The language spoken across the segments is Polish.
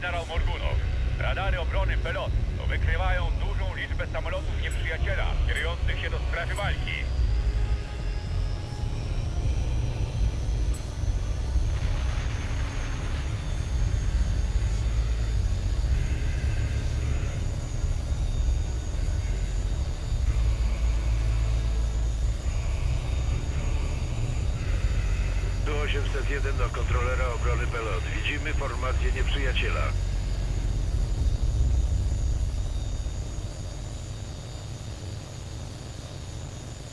generał Morgunow. Radary obrony pelot wykrywają dużą liczbę samolotów nieprzyjaciela kierujących się do strefy walki. 801 do kontrolera obrony pelot. Widzimy formację nieprzyjaciela.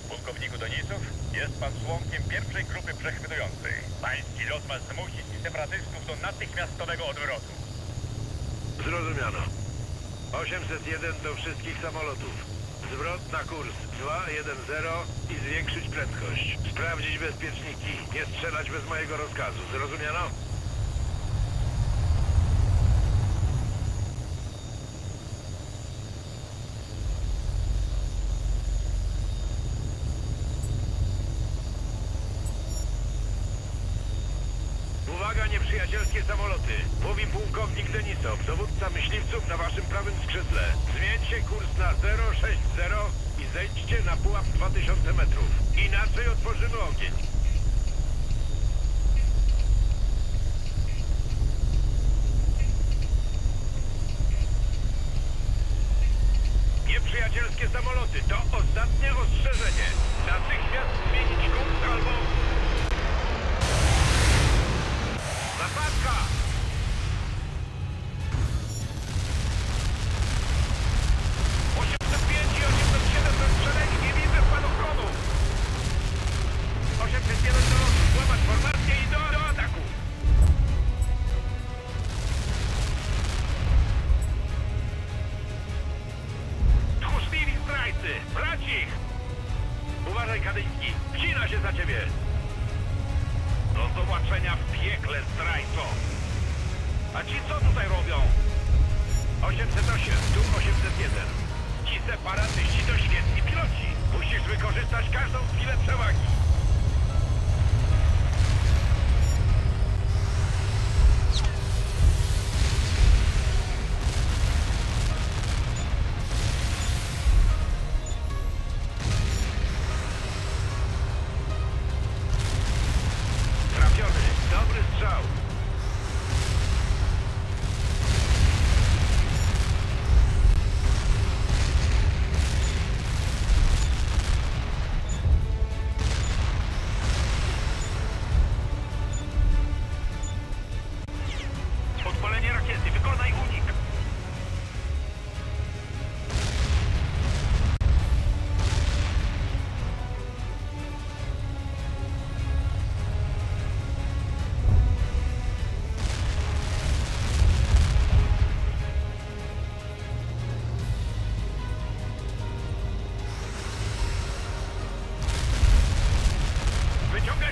Pułkowniku Denisów, jest pan członkiem pierwszej grupy przechwytującej. Pański lot ma zmusić separatystów do natychmiastowego odwrotu. Zrozumiano. 801 do wszystkich samolotów. Zwrot na kurs 210 i zwiększyć prędkość. Sprawdzić bezpieczniki. Nie strzelać bez mojego rozkazu. Zrozumiano? Uwaga, nieprzyjacielskie samoloty. Mówi pułkownik Denisow, dowódca myśliwców na waszym prawym skrzydle. Zmieńcie kurs na 060 i zejdźcie na pułap 2000 metrów. Inaczej otworzymy ogień. Nieprzyjacielskie samoloty, to ostatnie ostrzeżenie. Kadyński! Wcina się za ciebie! Do zobaczenia w piekle, zdrajco! A ci co tutaj robią? 808, tu 801. Ci separatyści to świetni piloci. Musisz wykorzystać każdą chwilę przewagi.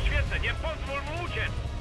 świecę, nie pozwól mu uciec!